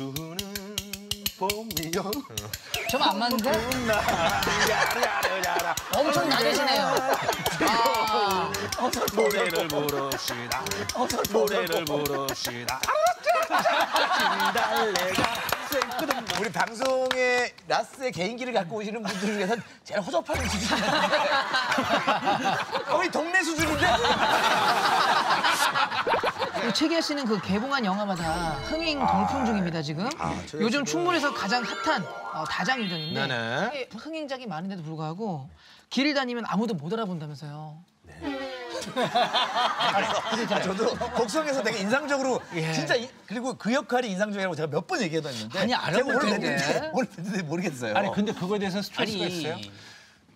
정주는 봄이요. 좀 안 맞는데? 엄청 나대시네요. 노래를 부릅시다. 노래를 부릅시다. 달래가 우리 방송에 라스의 개인기를 갖고 오시는 분들 중에서는 제일 허접한 수준이었는데 거의 동네 수준인데 그 최기아 씨는 그 개봉한 영화마다 흥행 동풍 중입니다 지금. 요즘 충무에서 가장 핫한 어, 다장 유정인데 네네. 흥행작이 많은데도 불구하고 길을 다니면 아무도 못 알아본다면서요. 아, 저도 곡성에서 되게 인상적으로 진짜 이- 그리고 그 역할이 인상적이라고 제가 몇번 아니, 텐데. 뵀는데 오늘 뵀는데 모르겠어요. 아니 근데 그거에 대해서 스트레스가 아니. 있어요?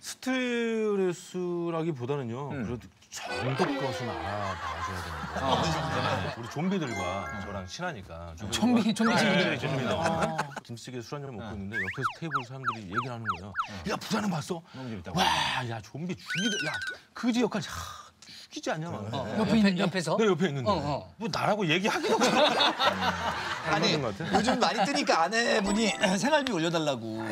스트레스라기보다는요. 그래도 정도 것은 알아봐줘야 되는 거예요. 우리 좀비들과 저랑 친하니까. 좀비, 좀비 친구들. 좀비들. 김치찌개 술 한잔 먹고 있는데 옆에서 테이블 사람들이 얘기를 하는 거예요. 야 부자는 봤어? 와, 야 좀비 죽이다. 야 그지 역할 하, 죽이지 않냐? 막. 옆에 있는 옆에서. 내 옆에 있는데 어, 어. 뭐 나라고 얘기하기도 그렇고. 아니 것 같아. 요즘 많이 뜨니까 아내분이 생활비 올려달라고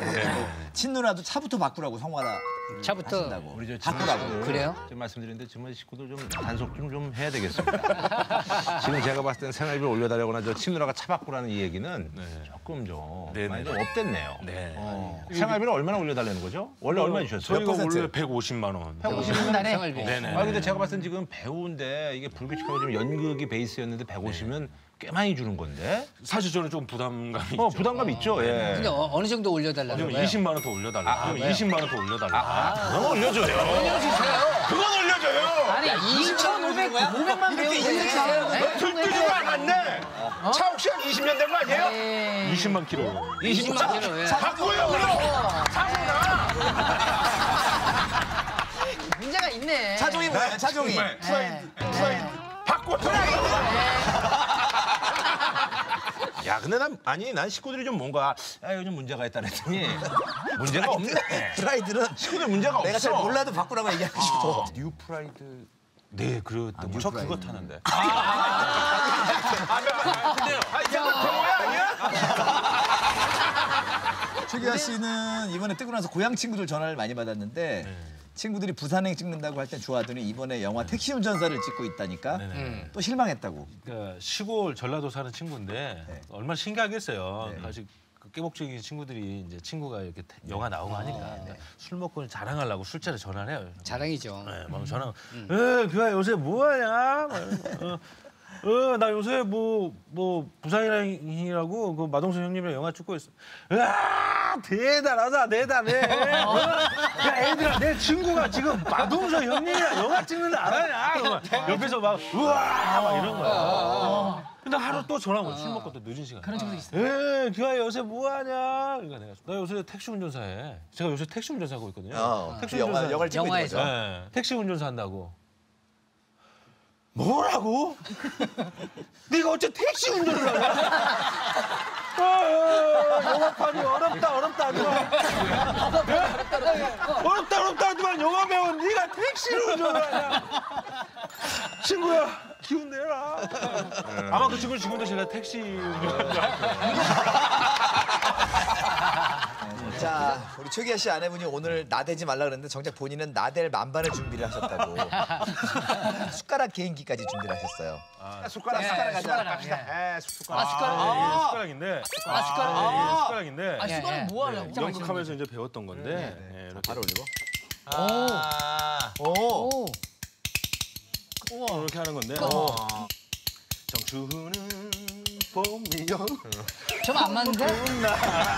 친누나도 차부터 바꾸라고 성화다 차부터. 하신다고 우리 저 바꾸라고 그래요? 지금 말씀드리는데 정말 식구들 좀 단속 좀, 좀 해야 되겠습니다. 지금 제가 봤을 땐 생활비를 올려달라거나 저 친누나가 차 바꾸라는 이 얘기는 조금 좀 네네. 많이 좀 업됐네요. 네. 어. 생활비를 얼마나 올려달라는 거죠? 원래 얼마 주셨어요? 저희가? 원래 150만 원. 150만 한 달에? 생활비. 네네. 아 근데 제가 봤을 땐 지금 배우인데 이게 불규칙하고 지금 연극이 베이스였는데 150은 꽤 많이 주는 건데. 사실 저는 좀 부담감이 어 있죠. 부담감 있죠. 예. 근데 어, 어느 정도 올려달라는 거예요? 20만 원 더 올려달라. 그러면 20만 원 더 올려달라. 그건 올려줘요. 그건 올려줘요. 아니 2,500, 500만 배우 올려주세요. 들뜨지도 않았네. 차옥 씨한 20년 된 거 아니에요? 네. 20만 킬로. 20만 킬로. 예. 바꾸요 그럼. 문제가 있네. 차종이 뭐예요 차종이 네. 바꿔 야, 근데 난 아니 난 식구들이 좀 뭔가 아, 요즘 문제가 있다 그랬더니 문제가 없네. 프라이드는 식구들 문제가 없어. 내가 잘 몰라도 바꾸라고 얘기하고 싶어 뉴 프라이드. 네, 그랬던 거. 저 그거 타는데. 근데요. 아, 이게 뭐야 아니야? 최귀화 씨는 이번에 뜨고 나서 고향 친구들 전화를 많이 받았는데 친구들이 부산행 찍는다고 할땐 좋아하더니 이번에 영화 택시 운전사를 찍고 있다니까 또 실망했다고. 그러니까 시골 전라도 사는 친구인데 네. 얼마나 신기하겠어요. 아직 그 깨복적인 친구들이 이제 친구가 이렇게 태- 영화 나오고 하니까 그러니까 술 먹고 자랑하려고 술자리 전화를 해요. 자랑이죠. 네, 막 전화. 에, 규야 요새 뭐하냐? 어, 어, 나 요새 뭐, 뭐, 부산이라고 그 마동석 형님이랑 영화 찍고 있어. 으아, 대단하다, 대단해. 어? 야, 애들아, 내 친구가 지금 마동석 형님이랑 영화 찍는 줄 알아냐? 막 옆에서 막, 우와! 막 이런 거야. 근데 하루 또 전화 오고 술 먹고 또 늦은 시간. 그런 친구도 있어요. 에, 규야 요새 뭐하냐? 그러니까 내가, 나 요새 택시 운전사해. 제가 요새 택시 운전사 하고 있거든요. 어, 택시 그 영화 운전사. 영화를 찍고 있는 영화 에서. 거죠. 네. 택시 운전사 한다고. 뭐라고? 네가 어째 택시 운전을 하냐? 아, 영화판이 어렵다 어렵다 하더만 어렵다 어렵다 하더만 영화 배운 네가 택시를 운전하냐. 친구야 기운 내라. 아마 그 친구는 지금도 제가 택시 운전을 자, 우리 최기아 씨 아내분이 오늘 나대지 말라 그랬는데 정작 본인은 나댈 만반의 준비를 하셨다고. 숟가락 개인기까지 준비를 하셨어요. 숟가락 예, 숟가락 하자. 숟가락, 갑시다. 예, 숟가락. 아, 숟가락. 아, 이게 숟가락인데 아, 숟가락. 아, 이게 숟가락인데 아, 숟가락 뭐 하려고? 연극하면서 이제 배웠던 건데 예, 이렇게 바로 올리고. 아. 오. 오. 이렇게 하는 건데 정주는 봄이요. 좀 안 맞는데? 아,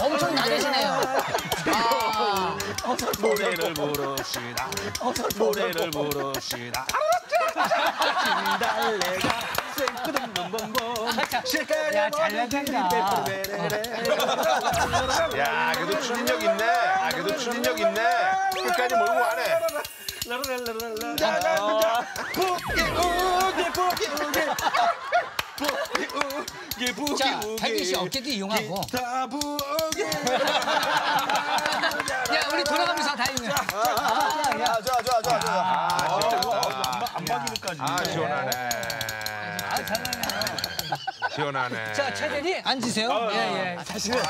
엄청 낮으시네요. 아, 노래를 부릅시다. 노래를 부릅시다. 진달래가 쌩끄듬는 봄봄 아, 실가야 잘나간다 네, 네, 네, 아. 야 그래도 추진력 있네 아 그래도 추진력 있네 끝까지 몰고 가네 라라라라라 자, 태기 씨 어깨도 이용하고. 야, 우리 돌아가면서 다 이용해. 아, 좋아, 좋아, 좋아, 좋아. 아, 진짜 좋다. 안박이도까지 아, 시원하네. 아, 잘하네. 시원하네. 자, 최대리 앉으세요. 예, 예. 사실은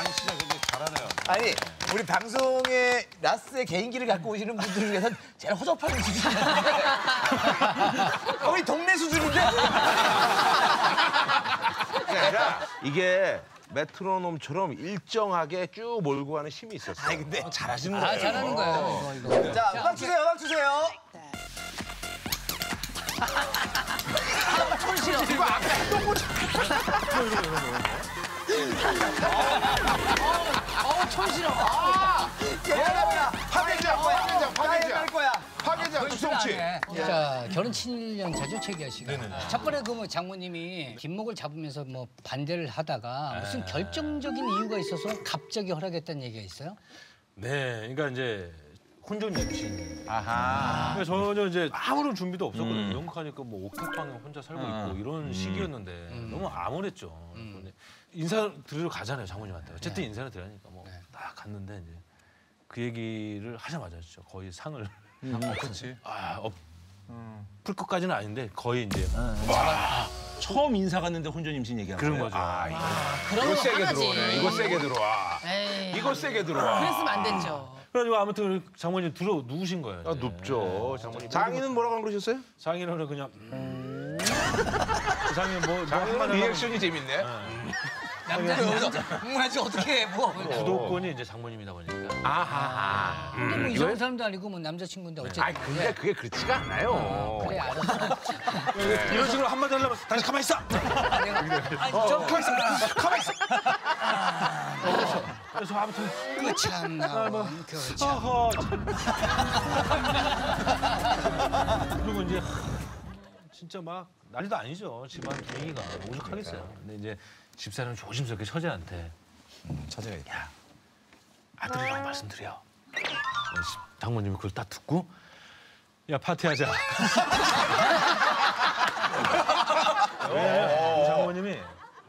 아니 우리 방송에 라스의 개인기를 갖고 오시는 분들 중에서 제일 허접한 수준인데 거의 동네 수준인데 그 게 아니라 이게 메트로놈처럼 일정하게 쭉 몰고 가는 힘이 있었어. 아니 근데 잘하시는 아, 거예요. 잘하는 거예요. 이거, 이거. 자 음악 주세요 음악 주세요 어우 촌스러. 미안합니다 파괴자, 파괴자, 주성치. 자, 결혼 7년 차죠, 최기아 씨가. 첫 번에 그 뭐 장모님이 김목을 잡으면서 뭐 반대를 하다가 무슨 결정적인 이유가 있어서 갑자기 허락했다는 얘기가 있어요? 네, 그러니까 이제 혼전 임신. 아하. 그러니까 저는 이제 아무런 준비도 없었거든요. 영국하니까 뭐 옥탑방에 혼자 살고 있고 이런 시기였는데 너무 암울했죠. 근데 인사 드리러 가잖아요, 장모님한테. 어쨌든 인사를 드리니까 뭐딱 갔는데 이제 그 얘기를 하자마자 거의 상을 그렇지. 아, 엎을 것까지는 아닌데 거의 이제 처음 인사 갔는데 혼전 임신 얘기한 그런? 거죠. 아, 이거, 그런 이거 거 세게 하나지. 들어오네. 이거 세게 들어와. 에이. 이거 세게 들어와. 그랬으면 안 됐죠. 그래가지고 아무튼 장모님 들어 누우신 거예요. 아, 이제. 눕죠. 장모님. 장인은 뭐라고 안 그러셨어요? 장인어른 그냥 음. 장인 뭐, 뭐 장인은 리액션이 재밌네. 남자는 여자. 응, 하지 어떻게 해, 뭐. 주도권이 이제 장모님이다 보니까 아하. 근데 뭐 이상한 사람도 아니고 뭐 남자친구인데 어쨌든. 아, 근데 그게 그렇지가 않아요. 그래, 알았어. 이런 식으로 한마디 하려면 다시 가만히 있어. 아니, 저, 가만히 있어. 가만히 있어. 그래서, 그래서 아무튼 그 참나. 그 참. 어허. 그리고 이제 진짜 막 난리도 아니죠. 집안 분위기가 오죽하겠어요. 근데 이제 집사람은 조심스럽게 처제한테 처제가 야 아들이라고 말씀드려. 장모님이 그걸 딱 듣고 야 파티하자. 왜? 우리 장모님이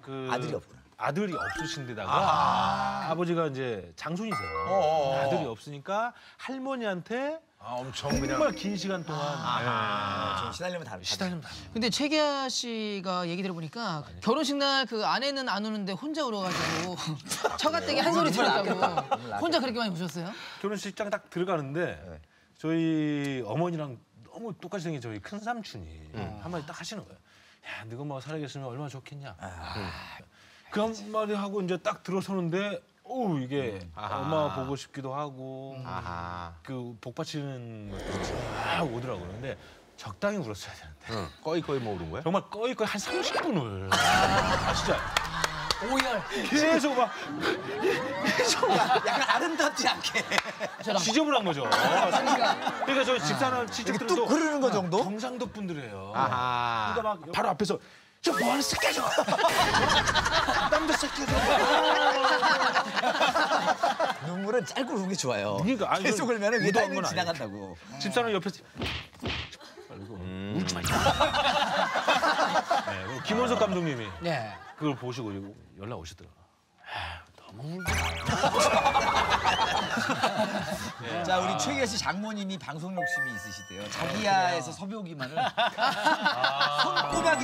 그 아들이 없구나. 아들이 없으신데다가 아 버지가 이제 장손이세요. 아들이 없으니까 할머니한테 아, 엄청 그냥. 정말 긴 시간 동안 좀 시달리면 다르 시달림 다. 근데 최기아 씨가 얘기 들어보니까 결혼식 날 그 아내는 안 우는데 혼자 울어가지고 처가댁에 한 소리 들었다고. 혼자 그렇게 많이 우셨어요? 결혼식장 딱 들어가는데 저희 어머니랑 너무 똑같이 생긴 저희 큰 삼촌이 한마디 딱 하시는 거예요. 야, 너가 뭐 살아계시면 얼마나 좋겠냐. 음. 그 한마디 하고 이제 딱 들어서는데, 오 이게 엄마 보고 싶기도 하고 아하. 그 복받치는 것도 쫙 오더라고요. 근데 적당히 울었어야 되는데 응. 꺼이꺼이 뭐 오른 거야? 정말 꺼이꺼이 한 30분을 아, 진짜 오열. 계속 막 약간 아름답지 않게 지저분한 거죠. 그러니까 집사람 이렇게 친척들도 뚝 흐르는 거 정도? 경상도 분들이에요. 아하. 그러니까 막 바로 앞에서 저 뭐하는 새끼야 저 남자 새끼야 저 눈물은 짧고 흐르는 게 좋아요. 그러니까, 아니, 계속 위에 묻어간 타임을 건 지나간다고. 집사람 옆에서 말고 울지 마. 네, 김원석 감독님이 네. 그걸 보시고 연락 오시더라고. 아, 너무. 자 우리 최기아 씨 장모님이 방송 욕심이 있으시대요. 자기야에서 섭외 오기만을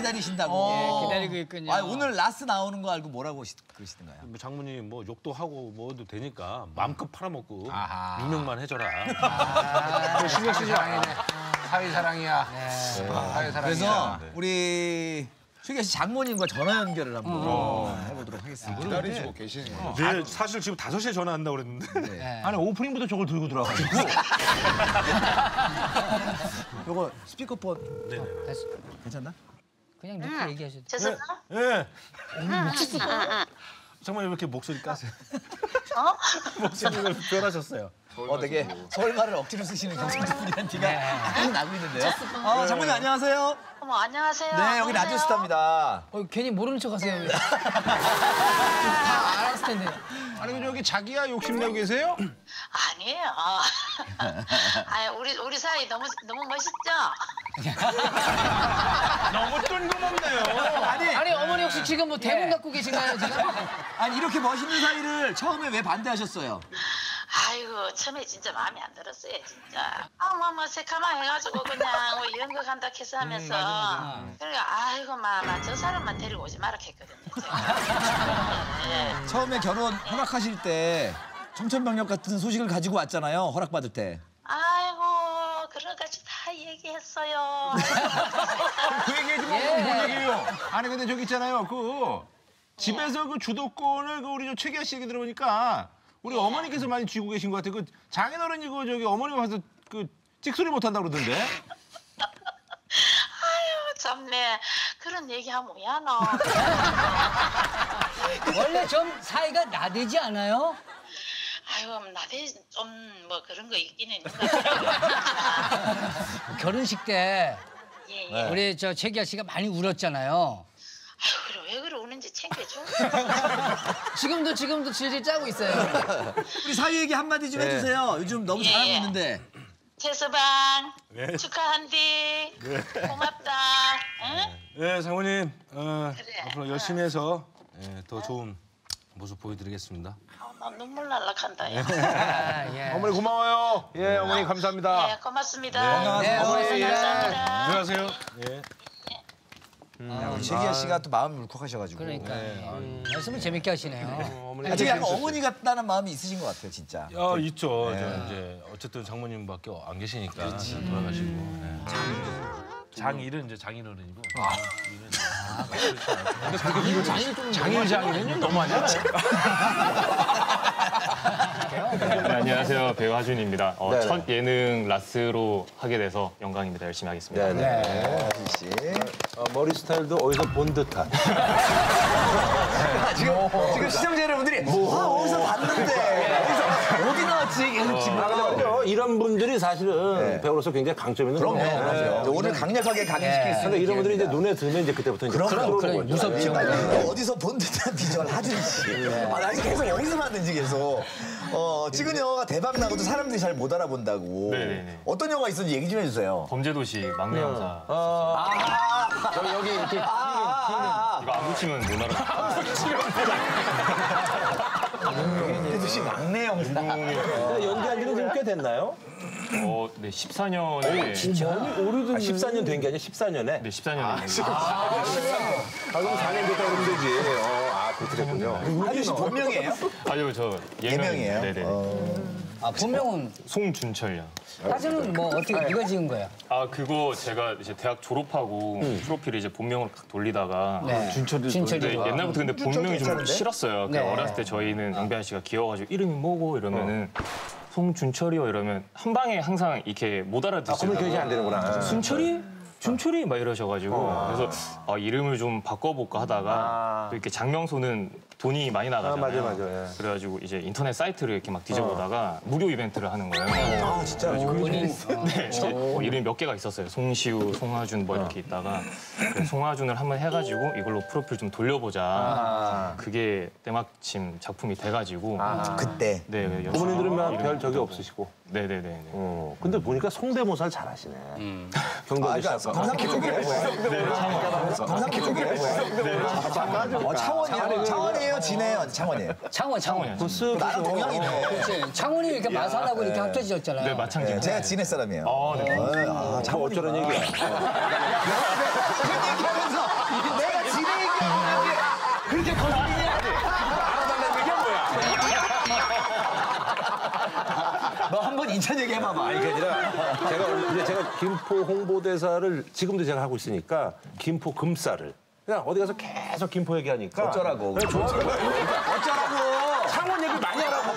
기다리신다고 예, 기다리고 있군요. 아, 오늘 라스 나오는 거 알고 뭐라고 시- 그러시던가요? 뭐 장모님 뭐 욕도 하고 뭐도 되니까 마음껏 팔아먹고 아하. 유명만 해줘라. 그 신경 쓰지 마. 사위사랑이야. 사위사랑이야. 그래서 우리 최기아 씨 장모님과 전화 연결을 한번 어. 해보도록 하겠습니다 기다리시고 계시네요. 네, 사실 지금 5시에 전화한다고 그랬는데 네. 아니 오프닝부터 저걸 들고 들어와가지고 요거 스피커폰 됐어. 괜찮나? 그냥 놓고 얘기하셔도 돼요. 죄송해요. 예. 정말 이렇게 목소리 까세요. 목소리가 변하셨어요. 어 되게 서울 말을 억지로 쓰시는 경상도 분이란 티가 약간 나고 있는데요. 어, 장모님 안녕하세요. 어머 안녕하세요. 네 여기 라디오 스타입니다. 어, 괜히 모르는 척 하세요. 왜. 다 알았을 텐데. 아니 근데 여기 자기야 욕심내고 계세요? 아니에요. 아 우리 우리 사이 너무 너무 멋있죠? 너무 뜬금없네요. 아니 아니 어머니 혹시 지금 뭐 대본 갖고 계신가요 지금? 아니 이렇게 멋있는 사이를 처음에 왜 반대하셨어요? 아이고 처음에 진짜 마음에 안 들었어요 진짜 아뭐뭐 새카만 해가지고 그냥 뭐 연극한다 해서 하면서 그러니까 아이고 마저 사람만 데리고 오지 마라 했거든요 제가. 예. 처음에 결혼 허락하실 때 청천벽력 같은 소식을 가지고 왔잖아요. 허락받을 때. 아이고 그런 것까지 다 얘기했어요 그 얘기하지 말고 뭔 얘기예요? 아니 근데 저기 있잖아요. 그 집에서 그 주도권을 그 우리 저 최기아 씨 얘기 들어보니까 우리 어머니께서 많이 쥐고 계신 것 같아요. 그 장인어른이 그 저기 어머니가 와서 그 찍소리 못 한다 그러던데. 아유 참네 그런 얘기하면 뭐야 너 원래 좀 사이가 나대지 않아요? 아이고 나대 좀 뭐 그런 거 있기는 있는 것 같아요 결혼식 때 예, 네. 예. 우리 저 최기아 씨가 많이 울었잖아요. 아유 그래 왜 우는지 챙겨줘 지금도 지금도 질질 짜고 있어요. 우리 사위 얘기 한마디 좀 해주세요. 요즘 너무 잘하고 예. 있는데. 최서방 축하한디 고맙다 응? 네, 장모님. 어, 그래. 앞으로 열심히 해서 예, 더 좋은 모습 보여드리겠습니다. 아, 나 눈물 날락한다 야. 아, 예. 어머니 고마워요. 예, 어머니 감사합니다. 네 고맙습니다 건강하세요. 네, 고맙습니다. 감사합니다 안녕하세요. 예. 야, 우리 최기아 씨가 또 마음이 울컥하셔가지고. 그러니까 네. 음, 말씀을 재밌게 하시네요. 어머니. 아, 되게 약간 어머니 같다는 마음이 있으신 것 같아요, 진짜. 아 있죠. 저 이제 어쨌든 장모님밖에 안 계시니까 돌아가시고. 네. 장일은 이제 장인어른이고. 장일은 장일 장일은 너무하 잖아요. 네, 안녕하세요. 배우 하준입니다. 어, 네네. 첫 예능 라스로 하게 돼서 영광입니다. 열심히 하겠습니다. 네네. 하진 씨. 어, 머리 스타일도 어디서 본 듯한. 지금, 지금 시청자 여러분들이 아, 어디서 봤는데. 어디서, 어디 나왔지? 계속 지금. 아, 이런 분들이 사실은 네. 배우로서 굉장히 강점 있는 그럼요. 거예요. 맞아요. 오늘 강력하게 각인시킬 수 근데 있는 이런 분들이 이제. 눈에 들면 이제 그때부터 이제 그럼, 그럼. 무섭죠. 네. 어디서 본 듯한 비주얼 하준 씨. 아, 나 계속 어디서 봤는지 계속. 어, 찍은 영화가 대박 나고도 사람들이 잘 못 알아본다고. 네네네. 어떤 영화 있었는지 얘기 좀 해주세요. 범죄도시 막내 형사. 저 여기 이렇게. 아, 이거 안 붙이면 못 알아. 씨 막내 형사. 연기한 지는 지금 꽤 됐나요? 어, 네, 14년에. 진짜? 오래됐네. 아, 14년 된 게 아니라 14년에? 네, 14년에. 아, 그럼 4년 됐다 그러면 되지. 어, 아, 그렇 게 됐군요. 하준 씨 본명이에요? 아니요, 저 예명. 예명이에요? 네네. 아 본명은 송준철이요. 사진은 뭐 어떻게 누가 지은 거야? 아, 그거 제가 이제 대학 졸업하고 프로필을 이제 본명으로 딱 돌리다가. 네. 준철이 준철이 네, 옛날부터 근데 본명이 좀? 싫었어요. 그 네. 어렸을 때 저희는 양배한 씨가 귀여워가지고 이름이 뭐고 이러면은 송준철이요 이러면 한 방에 항상 이렇게 못 알아듣어요. 그러면 기억이 안 되는구나. 순철이? 준철이? 막 이러셔가지고. 그래서 아, 이름을 좀 바꿔볼까 하다가 또 이렇게 장명소는 돈이 많이 나가잖아요. 아, 맞아요, 맞아요. 예. 그래가지고 이제 인터넷 사이트를 이렇게 막 뒤져보다가 무료 이벤트를 하는 거예요. 아, 진짜. 본인 네, 뭐 이름이 몇 개가 있었어요. 송시우, 송하준 뭐 이렇게 있다가 그 송하준을 한번 해가지고 이걸로 프로필 좀 돌려보자. 그게 때마침 작품이 돼가지고 그때. 네, 네, 부모님들은 이름 별 적이. 없으시고. 네네 네. 어, 근데 보니까 성대모사를 잘하시네. 아, 경도도 그러니까 씨가. 경상도 쪽이에요? 경상도 쪽이에요? 어, 차원이요? 차원이에요? 진해요? 창원이에요? 창원 창원. 창원이요. 나랑 동양이네. 그렇지. 창원이 이렇게 마산하고 이렇게 합쳐지셨잖아요. 네, 마찬가지. 네, 제가 진해 사람이에요. 아, 네. 아, 참 어쩌란 얘기야. 무슨 얘기하면서 내가 진해 얘기하는 게 그렇게 거슬리냐? 너한 번 인천 얘기 해봐봐. 아니, 그게 아니라 제가 이제 제가 김포 홍보대사를 지금도 제가 하고 있으니까 김포 금사를 그냥 어디 가서 계속 김포 얘기하니까 어쩌라고. 네, 좋아요. 어쩌라고. 창원 얘기 많이 하라고.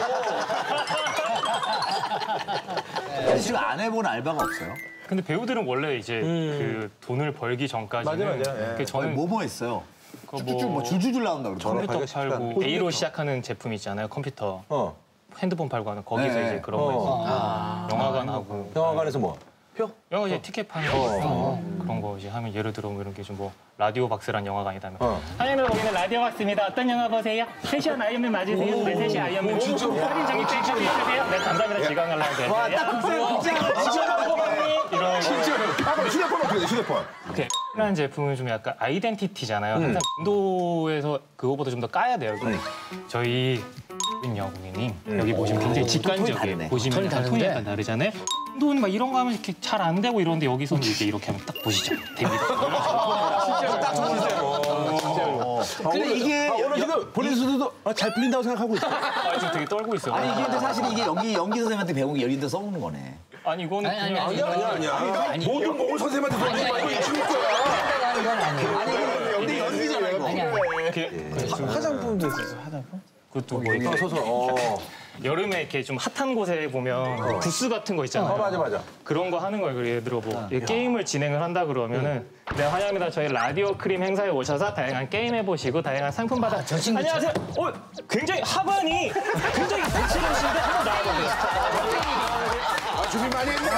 지금 안 해본 알바가 없어요? 근데 배우들은 원래 이제 그 돈을 벌기 전까지는 맞아, 맞아. 예. 그 저는 뭐뭐 했어요? 그 쭉쭉 뭐 줄줄줄 나온다 그러죠. 컴퓨터 팔고 A로 시작하는 제품 있잖아요. 컴퓨터. 어. 핸드폰 팔고 하는 거기서 네. 이제 그런 거 있어. 영화관 하고 영화관에서 뭐? 표? 영화 이제 티켓 파는 거 있어. 그런 거 이제 하면 예를 들어 뭐 이런 게 좀 뭐 라디오 박스란 영화관이다면 어. 하늘을 보이는 라디오 같습니다. 어떤 영화 보세요? 세시한 아이언맨 맞으세요? 네, 세시한 아이언맨. 진짜? 사진 저기 찍고 있으세요? 네, 감사합니다. 지강을 하게. 와, 딱 이런 휴대폰 어떻게 돼, 휴대폰? 이렇게 라는 제품은 좀 약간 아이덴티티잖아요. 항상 인도에서 그거보다 좀 더 까야 돼요. 저희 요 고객님 여기 보시면 굉장히 직관적이에요. 보시면 톤이? 약간 다르잖아요. 돈막 이런 거 하면 이렇게 잘 안 되고 이러는데 여기서는 이렇게 이렇게 하면 딱 보시죠. 됩니다. 근데 이게 오늘 지금 본인 스스로도 아, 잘 풀린다고 생각하고 있어. 아, 지금 되게 떨고 있어요. 아니 이게 근데 사실 이게 연기 연기 선생님한테 배운 게 연기도 써먹는 거네. 아니 이거는 아니, 아니, 아니. 아니, 아니야 아니야. 모든 몸을 선생님한테 던지지 말고 이 친구 거야. 이건 아니에요. 근데 연기잖아 이거. 아니야. 화장품도 있었어 화장품. 그것도 뭐 서서. 어. 여름에 이렇게 좀 핫한 곳에 보면 부스 같은 거 있잖아요. 어, 맞아 맞아. 그런 거 하는 거예요. 예를 들어 뭐 게임을 진행을 한다 그러면은 네 환영합니다. 저희 라디오 크림 행사에 오셔서 다양한 게임 해보시고 다양한 상품 받아. 안녕하세요. 어 굉장히 하관이 굉장히 거칠으신데 한번 나와보세요. 아 준비 많이 했네.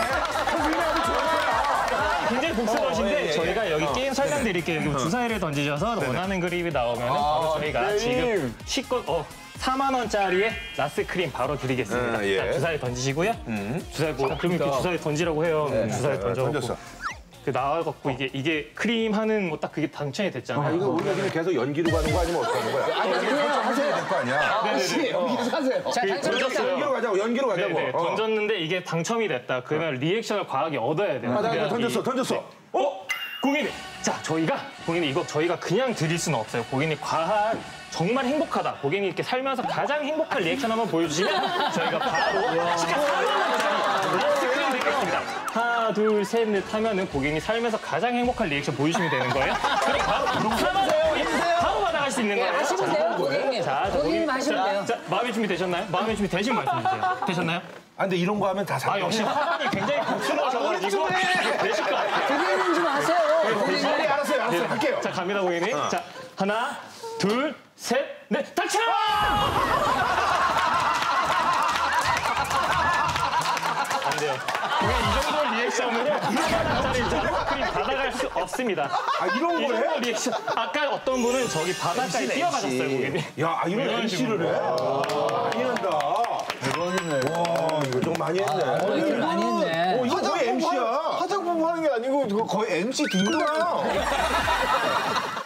준비 아주 좋아. 굉장히 복스러우신데 저희가 여기 게임 설명 드릴게요. 여기 주사위를 던지셔서 원하는 그림이 나오면 바로 저희가 지금 시가 어 4만 원짜리의 라스 크림 바로 드리겠습니다. 음, 예. 자, 주사위 던지시고요. 주사위 뭐 그러면 이렇게 주사위 던지라고 해요. 주사위 던져갖고 던졌어. 그 나와갖고 이게 이게 크림 하는 뭐 딱 그게 당첨이 됐잖아요. 이거 우리가 지금 계속 연기로 가는 거 아니면 어떻게 하는 거야? 아니 연기로 하셔야 될거 아니야. 네네네. 자, 그 당첨 던졌어요. 연기로 가자고 연기로 가자고. 네네. 어. 던졌는데 이게 당첨이 됐다. 그러면 리액션을 과하게 얻어야 돼요. 아, 나 이거. 던졌어 던졌어. 어? 고객님! 자, 저희가, 고객님, 이거 저희가 그냥 드릴 수는 없어요. 고객님, 과한, 정말 행복하다. 고객님 이렇게 살면서 가장 행복한 리액션 한번 보여주시면 저희가 바로 시가 4만원짜리 라스크림 드리겠습니다. 하나, 둘, 셋, 넷 하면은 고객님 살면서 가장 행복한 리액션 보여주시면 되는 거예요. 그럼 바로 4만원 바로 받아갈 수 있는 거예요. 하시면 돼요, 고객님. 자, 자, 고객님 하시면 자, 돼요. 자, 마음의 준비 되셨나요? 마음의 준비 되시면 말씀해 주세요. 되셨나요? 아 근데 이런 거 하면 다 아, 사. 역시 하관이 굉장히 복스러우셔가지고 되실 것 같아요. 고객님 좀 하세요. 고객님. 네, 알았어요 알았어요 할게요. 자 갑니다 고객님. 자 하나, 둘, 셋, 넷, 당첨! 안 돼요. 이 정도 리액션으로 4만원짜리 크림 받아갈 수 없습니다. 아 이런 이거 해? 리액션. 아까 어떤 분은 저기 바닥까지 뛰어가셨어요 고객님. 야 이런 이런 MC를 해? 아, 많이 한다. 대박이네. 와 이거 좀 많이 했네. 고객님 많이 했네. 어, 이거 거의 MC야. 화장품 하는 게 아니고 거의 MC 딩동이야.